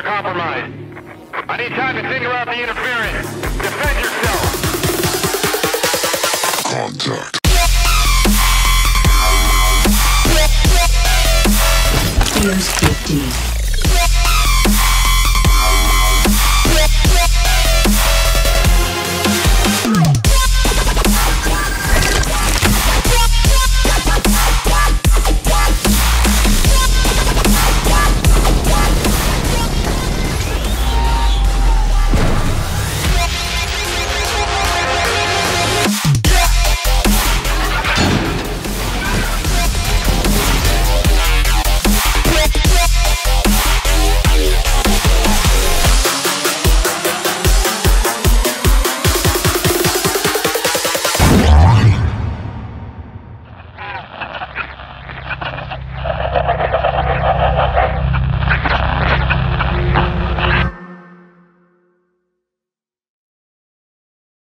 are compromised. I need time to figure out the interference. Defend yourself. Contact. Here's 50.